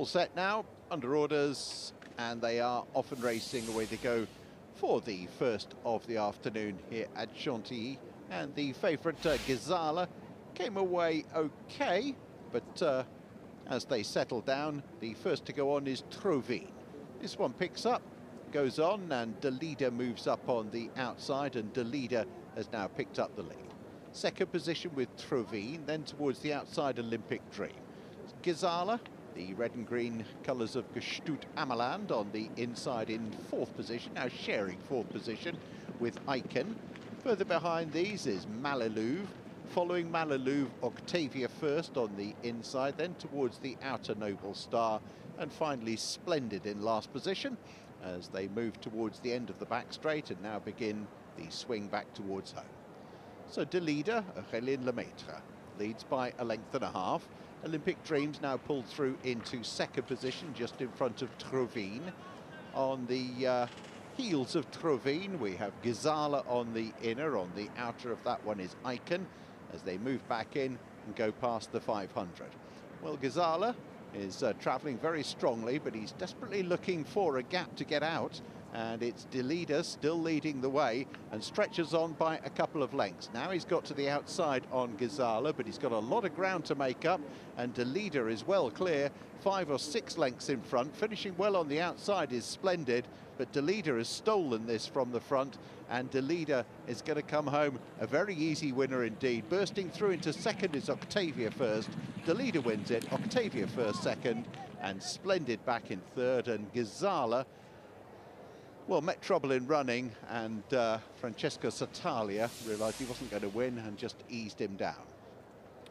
All set now, under orders, and they are off and racing. Away they go for the first of the afternoon here at Chantilly. And the favourite uh, came away okay, but uh, as they settle down, the first to go on is Trovine. This one picks up, goes on, and Delida moves up on the outside, and Delida has now picked up the lead. Second position with Trovine, then towards the outside Olympic Dream. Gazala the red and green colours of Gestut Ammerland on the inside in fourth position, now sharing fourth position with Icon. Further behind these is Malilouve. Following Malilouve, Octavia first on the inside, then towards the outer Noble Star, and finally Splendid in last position as they move towards the end of the back straight and now begin the swing back towards home. So de leader, Aurélien Lemaitre, leads by a length and a half. Olympic Dreams now pulled through into second position, just in front of Trovine. On the uh, heels of Trovine, we have Gazala on the inner. On the outer of that one is Icon, as they move back in and go past the 500. Well, Gazala is uh, travelling very strongly, but he's desperately looking for a gap to get out and it's Delida still leading the way and stretches on by a couple of lengths. Now he's got to the outside on Gazala, but he's got a lot of ground to make up, and Delida is well clear, five or six lengths in front. Finishing well on the outside is splendid, but Delida has stolen this from the front, and Delida is going to come home a very easy winner indeed. Bursting through into second is Octavia first. Delida wins it, Octavia first, second, and Splendid back in third, and Gazala well, met trouble in running, and uh, Francesco Satalia realised he wasn't going to win and just eased him down.